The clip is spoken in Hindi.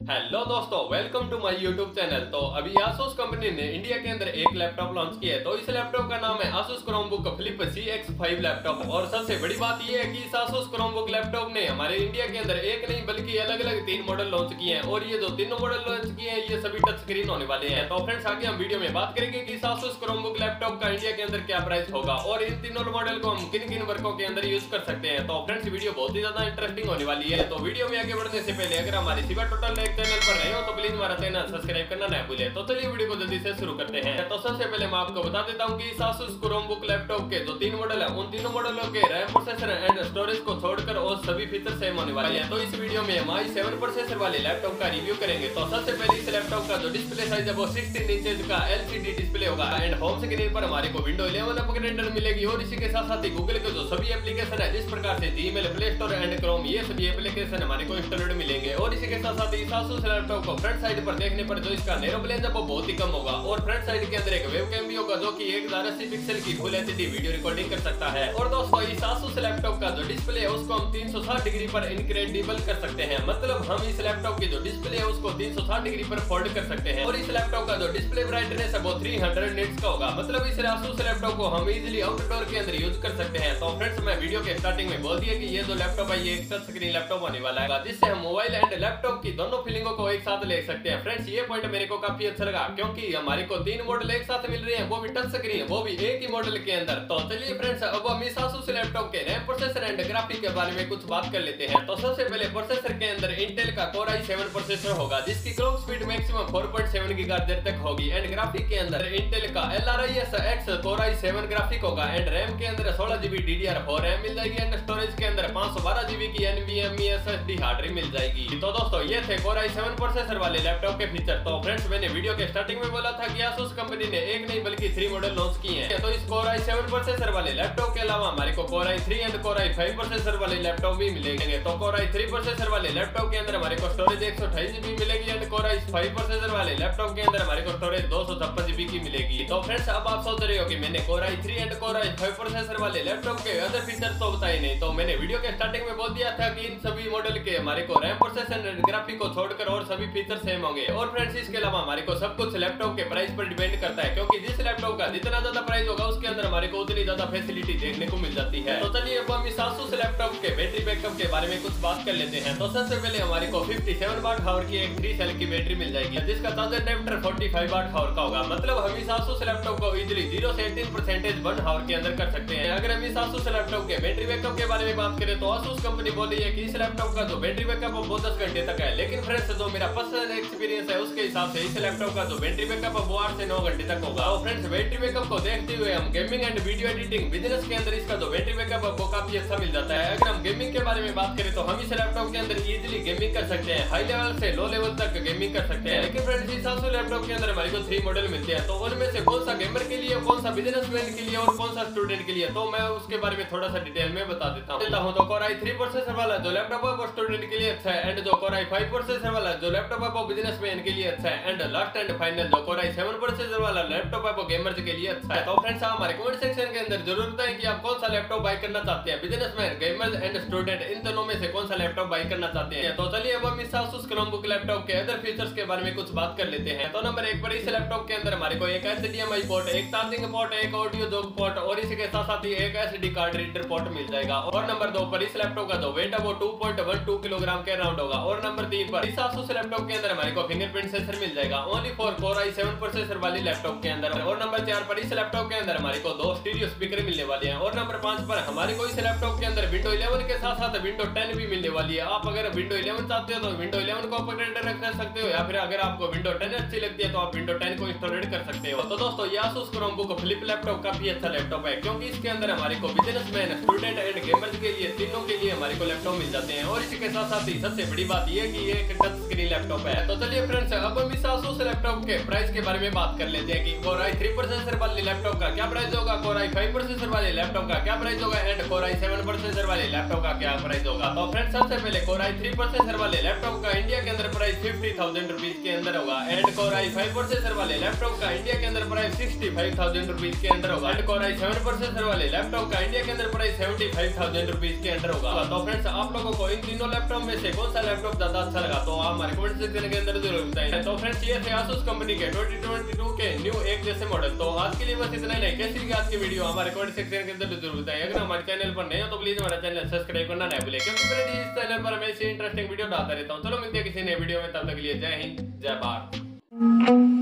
हेलो दोस्तों welcome to my YouTube channel तो अभी आसूस कंपनी ने इंडिया के अंदर एक लैपटॉप लॉन्च किया है। तो इस लैपटॉप का नाम है Asus Chromebook flip C X five laptop और सबसे बड़ी बात यह है कि इस आसूस क्रोमबुक लैपटॉप ने हमारे इंडिया के अंदर एक नहीं, बल्कि अलग अलग तीन मॉडल लॉन्च किए हैं। और ये जो तीनों मॉडल लॉन्च किए हैं, ये सभी टच स्क्रीन होने वाले हैं। तो फ्रेंड्स आगे हम वीडियो में बात करेंगे कि आसूस क्रोमबुक लैपटॉप का इंडिया के अंदर क्या प्राइस होगा। और इन तीनों मॉडल को हम किन किन वर्कों के अंदर यूज़ कर सकते हैं। तो फ्रेंड्स वीडियो बहुत ही ज़्यादा इंटरेस्टिंग होने वाली है। तो वीडियो में आगे बढ़ने से पहले अगर हमारी सिवा टोटल एक चैनल पर रहे हो तो प्लीज़ हमारा चैनल सब्सक्राइब करना ना भूले। तो चलिए वीडियो को जल्दी से शुरू करते हैं। तो सबसे पहले मैं आपको बता देता हूँ की सासुस क्रोमबुक लैपटॉप के जो तीन मॉडल है, उन तीनों मॉडलों के रैम प्रोसेसर एंड स्टोरेज को और सभी फीचर सेम होने वाले हैं। तो इस वीडियो में हम आई सेवन प्रोसेसर वाले लैपटॉप का रिव्यू करेंगे। तो सबसे पहले इस लैपटॉप का जो डिस्प्ले साइज़ है वो सिक्सटीन इंचेज का एलसीडी डिस्प्ले होगा। एंड होम स्क्रीन पर हमारे को विंडो इलेवन अपग्रेडर मिलेगी और इसी के साथ साथ ही गूगल के जो सभी एप्लीकेशन है, जिस प्रकार से Gmail play store and Chrome ये सभी एप्लीकेशन हमारे को इंस्टॉलेड मिलेंगे। और इसी के साथ साथ इस Asus लैपटॉप को फ्रंट साइड पर देखने पर जो इसका नेरो प्लेन है, वो बहुत ही कम होगा। और फ्रंट साइड के अंदर एक वेबकैम भी होगा, जो कि एक हज़ार अस्सी पिक्सल की फुल एचडी वीडियो रिकॉर्डिंग कर सकता है। और दोस्तों, इस Asus लैपटॉप का जो डिस्प्ले है, उसको हम 360 डिग्री पर इनक्रेडिबल कर सकते हैं। मतलब हम इस लैपटॉप की जो डिस्प्ले है, उसको 360 डिग्री पर फोल्ड कर सकते हैं। और इस लैपटॉप का जो डिस्प्ले ब्राइटनेस है, वो 300 निट्स का होगा। मतलब इस Asus लैपटॉप को हम इजीली आउटडोर के अंदर यूज़ कर सकते हैं। तो फ्रेंड्स मैं वीडियो के स्टार्टिंग में बोल दिया कि ये जो लैपटॉप है, ये एक टच स्क्रीन लैपटॉप होने वाला है। जिससे हम मोबाइल एंड लैपटॉप की दोनों फीलिंगों को एक साथ ले सकते हैं। फ्रेंड्स ये पॉइंट मेरे को काफ़ी अच्छा लगा, क्योंकि हमारे को तीन मॉडल एक साथ मिल रहे हैं, वो भी टच स्क्रीन वो भी एक ही मॉडल के अंदर। तो चलिए फ्रेंड्स अब हम इस लैपटॉप के रैम प्रोसेसर एंड ग्राफिक के बारे में कुछ बात कर लेते हैं। तो सबसे पहले प्रोसेसर के अंदर इंटेल का Core i7 प्रोसेसर होगा, जिसकी क्लॉक स्पीड मैक्सिमम 4.7 गीगाहर्ट्ज तक होगी। एंड ग्राफिक के अंदर इंटेल का L R I S X X Core i7 graphic होगा। एंड रैम के अंदर 16GB DDR4 रैम मिल जाएगी। एंड स्टोरेज के अंदर 512GB की NVMe SSD हार्ड ड्राइव मिल जाएगी। तो दोस्तों, ये थे Core i7 प्रोसेसर वाले लैपटॉप के फीचर तो फ्रेंड्स मैंने वीडियो के स्टार्टिंग में बोला था कि Asus कंपनी ने एक नहीं, बल्कि थ्री मॉडल लॉन्च किए हैं। तो इस Core i7 प्रोसेसर वाले लैपटॉप के अलावा हमारे को Core i3 and Core i5 processor वाले लैपटॉप भी मिलेंगे। तो Core i3 प्रोसेसर वाले लैपटॉप के अंदर हमारे को स्टोरेज एक जीबी मिलेगी एंड Core i5 प्रोसेसर वाले लैपटॉप के अंदर हमारे को स्टोरेज दो जीबी की मिलेगी। तो फ्रेंड्स अब आप सोच रहे हो कि मैंने Core i3 and Core i5 processor वाले लैपटॉप के अदर फीचर तो बताए नहीं। तो मैंने वीडियो के स्टार्टिंग में बोल दिया था कि इन सभी मॉडल के हमारे को रैम प्रोसेसर एंड ग्राफिक को छोड़कर और सभी फीचर सेम होंगे। और फ्रेंड्स इसके अलावा हमारे को सब कुछ लैपटॉप के प्राइस पर डिपेंड करता है। का जितना ज़्यादा प्राइस होगा, उसके अंदर हमारे को उतनी ज़्यादा फैसिलिटी देखने को मिल जाती है। तो चलिए, अब हम इस Asus लैपटॉप के बैटरी बैकअप के बारे में कुछ बात कर लेते हैं। तो सबसे पहले हमारे को 57 वाट हावर की एक थ्री सेल की बैटरी मिल जाएगी जिसका चार्जर टेम्पर 45 वाट हावर का होगा। मतलब हम इस Asus लैपटॉप को इजिली 0 से 18 परसेंटेज वन हावर के अंदर कर सकते हैं। अगर हम इस Asus लैपटॉप के बैटरी बैकअप के बारे में बात करें तो Asus कंपनी बोल रही है कि इस लैपटॉप का जो बैटरी बैकअप वो 10 घंटे तक है। लेकिन फ्रेंड्स जो मेरा पर्सनल एक्सपीरियंस है, उसके हिसाब से इस लैपटॉप का जो बैटरी बैकअप है, वो आठ से नौ घंटे तक होगा। और फ्रेंड्स बैटरी बैकअप को देखते हुए हम gaming and video editing business के अंदर इसका जो बैटरी बैकअप है, वो काफ़ी अच्छा मिल जाता है। अगर हम गेमिंग के बारे में बात करें तो हम इस लैपटॉप के अंदर इजीली गेमिंग कर सकते हैं। हाई लेवल से लो लेवल तक गेमिंग कर सकते हैं। लेकिन फ्रेंड्स इस Asus लैपटॉप के अंदर हमारे को थ्री मॉडल मिलते हैं। तो उनमें से कौन सा गेमर के लिए, कौन सा बिजनेसमैन के लिए और कौन सा स्टूडेंट के लिए? तो मैं उसके बारे में थोड़ा सा डिटेल में बता देता हूँ। हूँ तो Core i3 प्रोसेसर वाला जो लैपटॉप है, वो स्टूडेंट के लिए अच्छा है। एंड जो Core i5 प्रोसेसर वाला जो लैपटॉप है, वो बिजनेसमैन के लिए अच्छा है। एंड लास्ट एंड फाइनल जो Core i7 प्रोसेसर वाला लैपटॉप है, वो गेमर्स के लिए अच्छा है। तो फ्रेंड्स आप हमारे कमेंट सेक्शन के अंदर ज़रूर बताएँ कि आप कौन सा लैपटॉप बाय करना चाहते हैं। बिजनेसमैन गेमर्स एंड स्टूडेंट इन दोनों में से कौन सा लैपटॉप बाय करना चाहते हैं? तो चलिए अब हम इस Asus Chromebook लैपटॉप के अदर फीचर्स के बारे में कुछ बात कर लेते हैं। तो नंबर एक पर इस लैपटॉप के अंदर हमारे को एक HDMI पोर्ट एक चार्जिंग पोर्ट एक ऑडियो जोक पोर्ट और इसी के साथ साथ ही एक SD कार्ड रीडर पोर्ट मिल जाएगा। और नंबर दो पर इस लैपटॉप का जो वेट है वो 2.12 किलोग्राम के अराउंड होगा। और नंबर तीन पर इस Asus लैपटॉप के अंदर हमारे को फिंगरप्रिंट सेंसर मिल जाएगा। Only for Core i7 processor वाली लैपटॉप के अंदर। और नंबर चार पर इस लैपटॉप के अंदर हमारे को दो स्टीरियो स्पीकर मिलने वाले हैं। और नंबर पाँच पर हमारे को इस लैपटॉप के अंदर विंडो 11 के साथ साथ विंडो 10 भी मिलने वाली है। आप अगर विंडो 11 चाहते हो तो विंडो 11 को अपग्रेड रख सकते हो, या फिर अगर आपको विंडो 10 अच्छी लगती है तो आप विंडो 10 को इंस्टॉल कर सकते हो। तो दोस्तों ये Asus Chromebook फ्लिप लैपटॉप काफ़ी अच्छा लैपटॉप है, क्योंकि इसके अंदर हमारे को बिजनेसमैन स्टूडेंट एंड गेमर्स के लिए, तीनों के लिए हमारे को लैपटॉप मिल जाते हैं। और इसके साथ साथ ही सबसे बड़ी बात ये कि एक टच स्क्रीन लैपटॉप है। तो चलिए फ्रेंड्स अब हम इस लैपटॉप के प्राइस के बारे में बात कर लेते हैं कि Core i3 प्रोसेसर वाले लैपटॉप का क्या प्राइस होगा Core i5 प्रोसेसर वाले लैपटॉप का क्या प्राइस होगा एंड Core i7 प्रोसेसर वाले लैपटॉप का क्या प्राइस होगा तो फ्रेंड्स सबसे पहले Core i3 प्रोसेसर वाले लैपटॉप का इंडिया के अंदर प्राइस फिफ्टी थाउज़ेंड रुपीज़ के अंदर होगा। एंड Core i5 प्रोसेसर वाले लैपटॉप का इंडिया के अंदर price sixty five thousand rupees के अंदर होगा। एंड Core i7 प्रोसेसर वाले लैपटॉप का इंडिया के अंदर price seventy five thousand rupees के अंदर होगा। तो फ्रेंड्स आप लोगों को इन तीनों लैपटॉप में से कौन सा लैपटॉप ज़्यादा अच्छा लगा तो आप हमारे कमेंट सेक्शन के अंदर ज़रूर बताएँ। तो फ्रेंड्स ये थे आसूस कंपनी के 2022 के न्यू एक जैसे मॉडल तो आज के लिए बस इतना ही कैसी लगी आज की वीडियो? हमारे कमेंट सेक्शन के अंदर ज़रूर बताएँ अगर हमारे चैनल पर नए हो तो प्लीज़ हमारा चैनल सब्सक्राइब करना ना भूलें, क्योंकि मेरे इस चैनल पर हमेशा इंटरेस्टिंग वीडियो डालता रहता हूँ। चलो मिलते हैं किसी नए वीडियो में। तब तक के लिए जय हिंद, जय भारत।